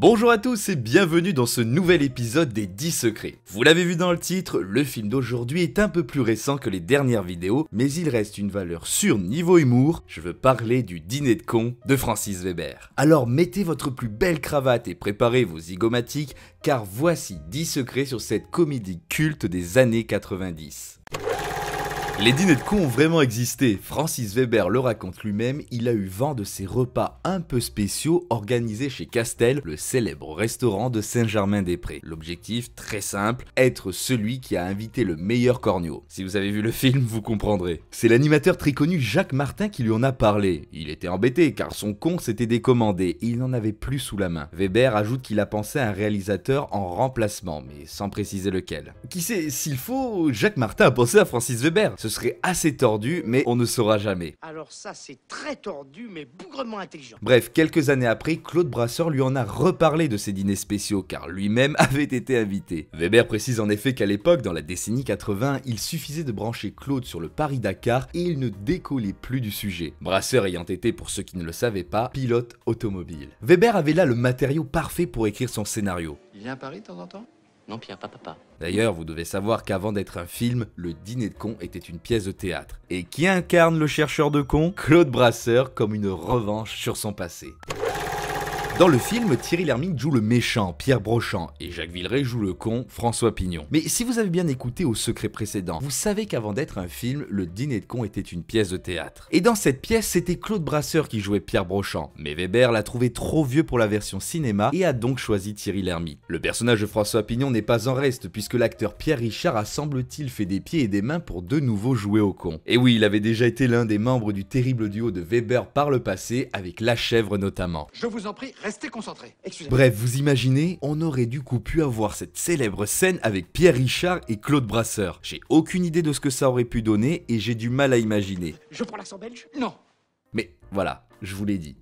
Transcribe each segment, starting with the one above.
Bonjour à tous et bienvenue dans ce nouvel épisode des 10 secrets. Vous l'avez vu dans le titre, le film d'aujourd'hui est un peu plus récent que les dernières vidéos, mais il reste une valeur sûre niveau humour, je veux parler du dîner de con de Francis Weber. Alors mettez votre plus belle cravate et préparez vos zygomatiques, car voici 10 secrets sur cette comédie culte des années 90. Les dîners de cons ont vraiment existé. Francis Weber le raconte lui-même, il a eu vent de ces repas un peu spéciaux organisés chez Castel, le célèbre restaurant de Saint-Germain-des-Prés. L'objectif, très simple, être celui qui a invité le meilleur corneau. Si vous avez vu le film, vous comprendrez. C'est l'animateur très connu Jacques Martin qui lui en a parlé. Il était embêté car son con s'était décommandé il n'en avait plus sous la main. Weber ajoute qu'il a pensé à un réalisateur en remplacement, mais sans préciser lequel. Qui sait, s'il faut, Jacques Martin a pensé à Francis Weber serait assez tordu, mais on ne saura jamais. Alors ça, c'est très tordu, mais bougrement intelligent. Bref, quelques années après, Claude Brasseur lui en a reparlé de ses dîners spéciaux, car lui-même avait été invité. Weber précise en effet qu'à l'époque, dans la décennie 80, il suffisait de brancher Claude sur le Paris-Dakar et il ne décollait plus du sujet. Brasseur ayant été, pour ceux qui ne le savaient pas, pilote automobile. Weber avait là le matériau parfait pour écrire son scénario. Il vient à Paris de temps en temps? Non, Pierre, pas. D'ailleurs, vous devez savoir qu'avant d'être un film, le dîner de con était une pièce de théâtre. Et qui incarne le chercheur de cons? Claude Brasseur comme une revanche sur son passé. Dans le film, Thierry Lhermitte joue le méchant, Pierre Brochant, et Jacques Villeray joue le con, François Pignon. Mais si vous avez bien écouté au secret précédent, vous savez qu'avant d'être un film, le dîner de con était une pièce de théâtre. Et dans cette pièce, c'était Claude Brasseur qui jouait Pierre Brochant. Mais Weber l'a trouvé trop vieux pour la version cinéma et a donc choisi Thierry Lhermitte. Le personnage de François Pignon n'est pas en reste, puisque l'acteur Pierre Richard a semble-t-il fait des pieds et des mains pour de nouveau jouer au con. Et oui, il avait déjà été l'un des membres du terrible duo de Weber par le passé, avec La Chèvre notamment. Je vous en prie, restez concentrés. Excusez-moi. Bref, vous imaginez, on aurait du coup pu avoir cette célèbre scène avec Pierre Richard et Claude Brasseur. J'ai aucune idée de ce que ça aurait pu donner et j'ai du mal à imaginer. Je prends l'accent belge? Non. Mais voilà, je vous l'ai dit.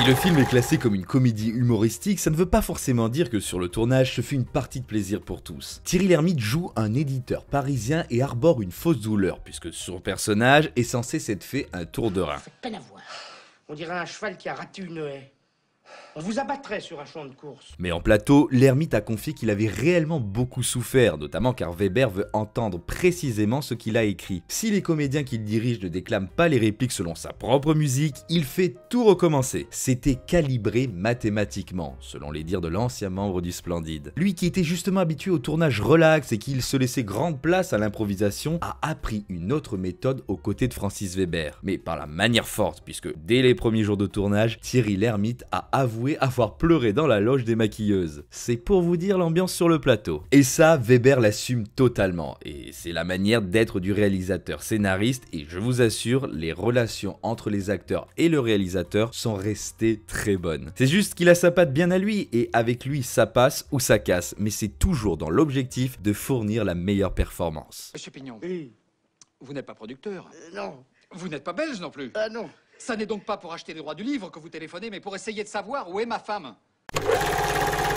Si le film est classé comme une comédie humoristique, ça ne veut pas forcément dire que sur le tournage, ce fut une partie de plaisir pour tous. Thierry Lhermitte joue un éditeur parisien et arbore une fausse douleur, puisque son personnage est censé s'être fait un tour de rein. Peine à voir. On dirait un cheval qui a raté une haie. On vous abattrait sur un champ de course. Mais en plateau, l'ermite a confié qu'il avait réellement beaucoup souffert, notamment car Weber veut entendre précisément ce qu'il a écrit. Si les comédiens qu'il dirige ne déclament pas les répliques selon sa propre musique, il fait tout recommencer. C'était calibré mathématiquement, selon les dires de l'ancien membre du Splendide. Lui qui était justement habitué au tournage relax et qu'il se laissait grande place à l'improvisation, a appris une autre méthode aux côtés de Francis Weber. Mais par la manière forte, puisque dès les premiers jours de tournage, Thierry Lhermitte a avoué avoir pleuré dans la loge des maquilleuses. C'est pour vous dire l'ambiance sur le plateau. Et ça, Weber l'assume totalement. Et c'est la manière d'être du réalisateur scénariste. Et je vous assure, les relations entre les acteurs et le réalisateur sont restées très bonnes. C'est juste qu'il a sa patte bien à lui. Et avec lui, ça passe ou ça casse. Mais c'est toujours dans l'objectif de fournir la meilleure performance. Monsieur Pignon, Oui. vous n'êtes pas producteur. Euh, non. Vous n'êtes pas belge non plus. Ah non. Ça n'est donc pas pour acheter les droits du livre que vous téléphonez, mais pour essayer de savoir où est ma femme.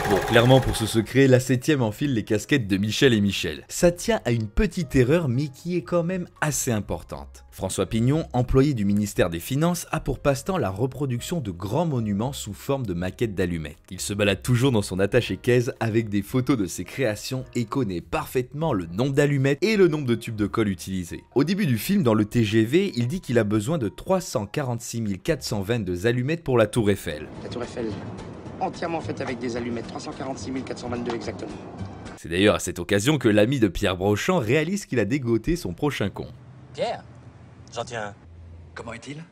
Bon, clairement pour ce secret, la septième enfile les casquettes de Michel et Michel. Ça tient à une petite erreur mais qui est quand même assez importante. François Pignon, employé du ministère des Finances, a pour passe-temps la reproduction de grands monuments sous forme de maquettes d'allumettes. Il se balade toujours dans son attaché caisse avec des photos de ses créations et connaît parfaitement le nombre d'allumettes et le nombre de tubes de colle utilisés. Au début du film, dans le TGV, il dit qu'il a besoin de 346 422 allumettes pour la tour Eiffel. La tour Eiffel, entièrement faite avec des allumettes. 346 422 exactement. C'est d'ailleurs à cette occasion que l'ami de Pierre Brochant réalise qu'il a dégoté son prochain con. Pierre J'en tiens. Comment est-il?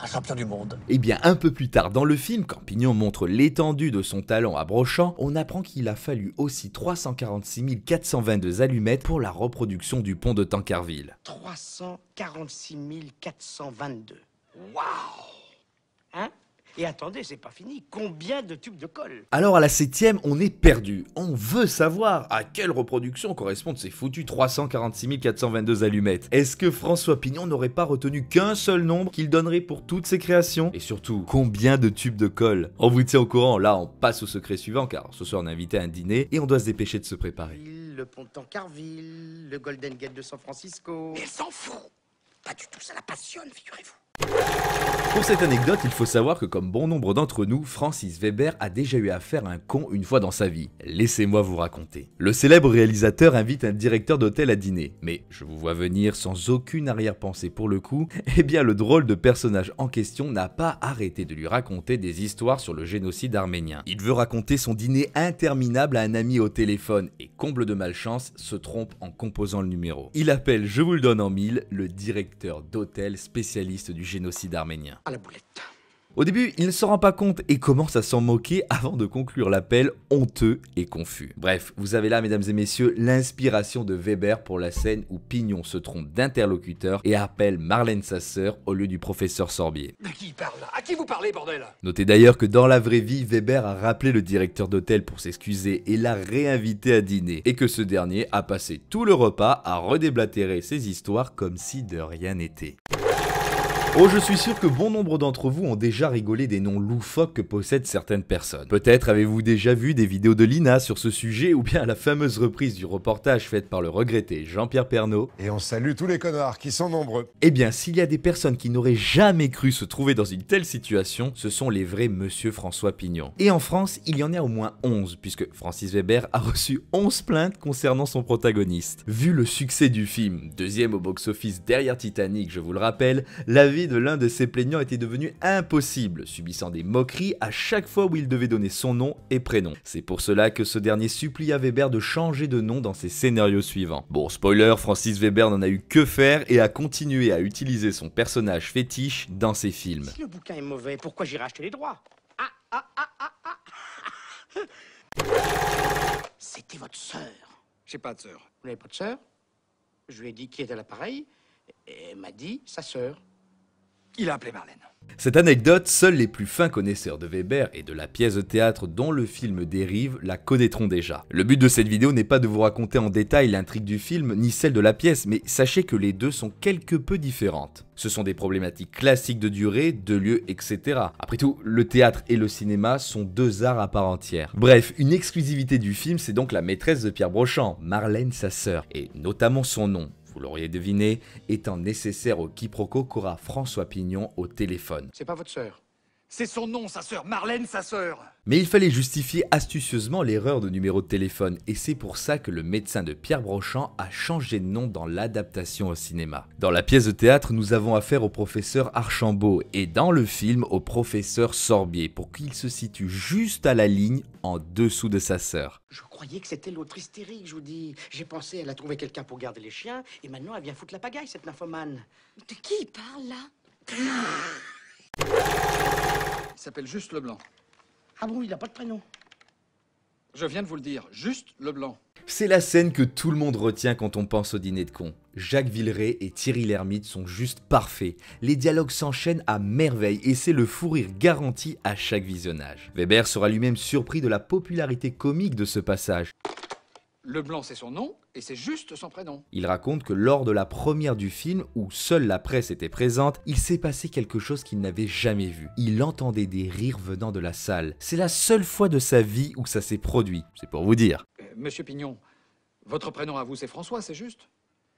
Un champion du monde. Et Eh bien un peu plus tard dans le film, quand Pignon montre l'étendue de son talent à Brochant, on apprend qu'il a fallu aussi 346 422 allumettes pour la reproduction du pont de Tancarville. 346 422. Waouh Hein? Et attendez, c'est pas fini. Combien de tubes de colle? Alors à la septième, on est perdu. On veut savoir à quelle reproduction correspondent ces foutus 346 422 allumettes. Est-ce que François Pignon n'aurait pas retenu qu'un seul nombre qu'il donnerait pour toutes ses créations? Et surtout, combien de tubes de colle? On vous tient au courant, là on passe au secret suivant car ce soir on est invité à un dîner et on doit se dépêcher de se préparer. Le pont de Tancarville, le Golden Gate de San Francisco. Elle s'en fout Pas du tout, ça la passionne, figurez-vous. Pour cette anecdote, il faut savoir que comme bon nombre d'entre nous, Francis Weber a déjà eu affaire à un con une fois dans sa vie. Laissez-moi vous raconter. Le célèbre réalisateur invite un directeur d'hôtel à dîner, mais je vous vois venir sans aucune arrière-pensée pour le coup, eh bien le drôle de personnage en question n'a pas arrêté de lui raconter des histoires sur le génocide arménien. Il veut raconter son dîner interminable à un ami au téléphone et comble de malchance, se trompe en composant le numéro. Il appelle, je vous le donne en mille, le directeur d'hôtel spécialiste du génocide arménien à la boulette. Au début, il ne se rend pas compte et commence à s'en moquer avant de conclure l'appel honteux et confus. Bref, vous avez là, mesdames et messieurs, l'inspiration de Weber pour la scène où Pignon se trompe d'interlocuteur et appelle Marlène sa sœur au lieu du professeur Sorbier. De qui il parle À qui vous parlez, bordel? Notez d'ailleurs que dans la vraie vie, Weber a rappelé le directeur d'hôtel pour s'excuser et l'a réinvité à dîner, et que ce dernier a passé tout le repas à redéblatérer ses histoires comme si de rien n'était. Oh, je suis sûr que bon nombre d'entre vous ont déjà rigolé des noms loufoques que possèdent certaines personnes. Peut-être avez-vous déjà vu des vidéos de Lina sur ce sujet ou bien la fameuse reprise du reportage faite par le regretté Jean-Pierre Pernaud. Et on salue tous les connards qui sont nombreux. Eh bien, s'il y a des personnes qui n'auraient jamais cru se trouver dans une telle situation, ce sont les vrais Monsieur François Pignon. Et en France, il y en a au moins 11, puisque Francis Weber a reçu 11 plaintes concernant son protagoniste. Vu le succès du film, deuxième au box-office derrière Titanic, je vous le rappelle, la vie de l'un de ses plaignants était devenu impossible, subissant des moqueries à chaque fois où il devait donner son nom et prénom. C'est pour cela que ce dernier supplia Weber de changer de nom dans ses scénarios suivants. Bon, spoiler, Francis Weber n'en a eu que faire et a continué à utiliser son personnage fétiche dans ses films. Si le bouquin est mauvais, pourquoi j'irai acheter les droits? Ah, ah, ah, ah, ah C'était votre sœur. J'ai pas de sœur. Vous n'avez pas de sœur? Je lui ai dit qui était à l'appareil, et elle m'a dit sa sœur. Il a appelé Marlène. Cette anecdote, seuls les plus fins connaisseurs de Weber et de la pièce de théâtre dont le film dérive la connaîtront déjà. Le but de cette vidéo n'est pas de vous raconter en détail l'intrigue du film ni celle de la pièce, mais sachez que les deux sont quelque peu différentes. Ce sont des problématiques classiques de durée, de lieu, etc. Après tout, le théâtre et le cinéma sont deux arts à part entière. Bref, une exclusivité du film, c'est donc la maîtresse de Pierre Brochant, Marlène sa sœur, et notamment son nom vous l'auriez deviné, étant nécessaire au quiproquo qu'aura François Pignon au téléphone. C'est pas votre sœur. C'est son nom, sa sœur. Marlène, sa sœur. Mais il fallait justifier astucieusement l'erreur de numéro de téléphone, et c'est pour ça que le médecin de Pierre Brochant a changé de nom dans l'adaptation au cinéma. Dans la pièce de théâtre, nous avons affaire au professeur Archambault, et dans le film au professeur Sorbier, pour qu'il se situe juste à la ligne en dessous de sa sœur. Je croyais que c'était l'autre hystérique, je vous dis. J'ai pensé, elle a trouvé quelqu'un pour garder les chiens, et maintenant elle vient foutre la pagaille, cette nymphomane. De qui il parle là? Il s'appelle Juste Leblanc. Ah bon, il n'a pas de prénom. Je viens de vous le dire, Juste Leblanc. C'est la scène que tout le monde retient quand on pense au dîner de cons. Jacques Villeray et Thierry Lhermitte sont juste parfaits. Les dialogues s'enchaînent à merveille et c'est le fou rire garanti à chaque visionnage. Weber sera lui-même surpris de la popularité comique de ce passage. Leblanc, c'est son nom, et c'est juste son prénom. Il raconte que lors de la première du film, où seule la presse était présente, il s'est passé quelque chose qu'il n'avait jamais vu. Il entendait des rires venant de la salle. C'est la seule fois de sa vie où ça s'est produit, c'est pour vous dire. Euh, Monsieur Pignon, votre prénom à vous, c'est François, c'est juste?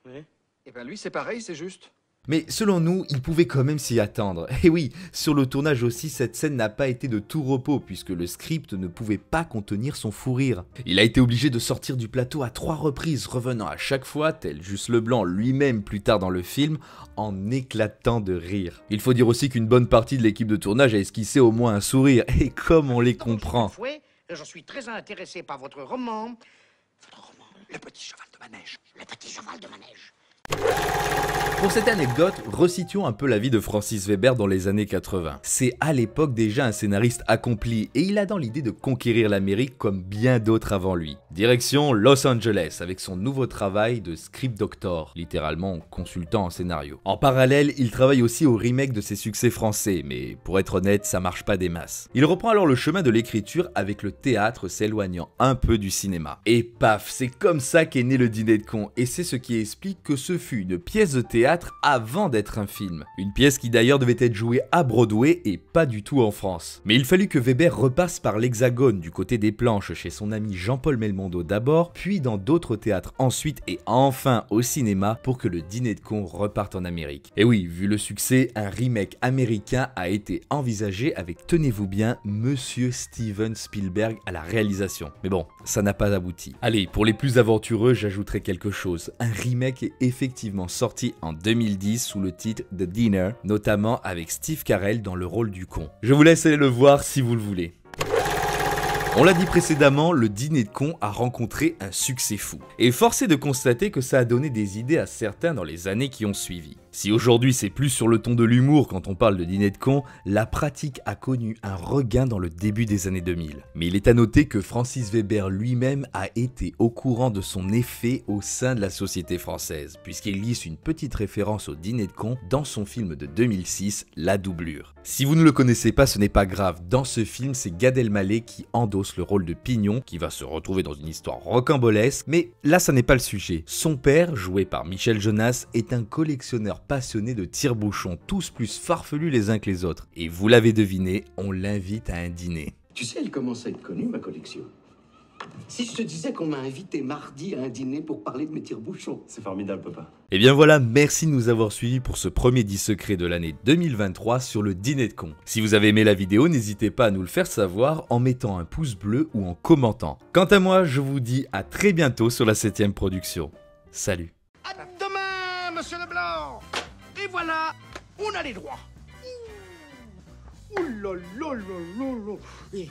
Oui. Eh ben lui, c'est pareil, c'est juste. Mais selon nous, il pouvait quand même s'y attendre. Et oui, sur le tournage aussi, cette scène n'a pas été de tout repos puisque le script ne pouvait pas contenir son fou rire. Il a été obligé de sortir du plateau à trois reprises, revenant à chaque fois, tel Juste Leblanc lui-même plus tard dans le film, en éclatant de rire. Il faut dire aussi qu'une bonne partie de l'équipe de tournage a esquissé au moins un sourire, et comme on les comprend. Pour cette anecdote, resituons un peu la vie de Francis Weber dans les années 80. C'est à l'époque déjà un scénariste accompli et il a dans l'idée de conquérir l'Amérique comme bien d'autres avant lui. Direction Los Angeles avec son nouveau travail de script doctor, littéralement consultant en scénario. En parallèle, il travaille aussi au remake de ses succès français, mais pour être honnête, ça marche pas des masses. Il reprend alors le chemin de l'écriture avec le théâtre s'éloignant un peu du cinéma. Et paf, c'est comme ça qu'est né le dîner de con et c'est ce qui explique que ce fut une pièce de théâtre avant d'être un film. Une pièce qui d'ailleurs devait être jouée à Broadway et pas du tout en France. Mais il fallut que Weber repasse par l'hexagone du côté des planches chez son ami Jean-Paul Melmondo d'abord, puis dans d'autres théâtres ensuite et enfin au cinéma pour que le dîner de con reparte en Amérique. Et oui, vu le succès, un remake américain a été envisagé avec, tenez-vous bien, Monsieur Steven Spielberg à la réalisation. Mais bon, ça n'a pas abouti. Allez, pour les plus aventureux, j'ajouterai quelque chose. Un remake est effectivement sorti en 2010 sous le titre The Dinner, notamment avec Steve Carell dans le rôle du con. Je vous laisse aller le voir si vous le voulez. On l'a dit précédemment, le dîner de con a rencontré un succès fou. Et force est de constater que ça a donné des idées à certains dans les années qui ont suivi. Si aujourd'hui c'est plus sur le ton de l'humour quand on parle de dîner de con, la pratique a connu un regain dans le début des années 2000. Mais il est à noter que Francis Weber lui-même a été au courant de son effet au sein de la société française, puisqu'il glisse une petite référence au dîner de con dans son film de 2006, La doublure. Si vous ne le connaissez pas, ce n'est pas grave, dans ce film c'est Gad Elmaleh qui endosse le rôle de Pignon, qui va se retrouver dans une histoire rocambolesque, mais là ça n'est pas le sujet. Son père, joué par Michel Jonas, est un collectionneur passionné de tire-bouchons, tous plus farfelus les uns que les autres. Et vous l'avez deviné, on l'invite à un dîner. Tu sais, elle commence à être connue, ma collection. Si je te disais qu'on m'a invité mardi à un dîner pour parler de mes tire-bouchons. C'est formidable, papa. Et bien voilà, merci de nous avoir suivis pour ce premier 10 secrets de l'année 2023 sur le dîner de con. Si vous avez aimé la vidéo, n'hésitez pas à nous le faire savoir en mettant un pouce bleu ou en commentant. Quant à moi, je vous dis à très bientôt sur la 7ème production. Salut voilà, on a les droits. Ouh là là là là là. Et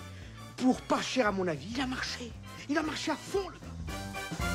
pour pas cher à mon avis, il a marché. Il a marché à fond, le gars.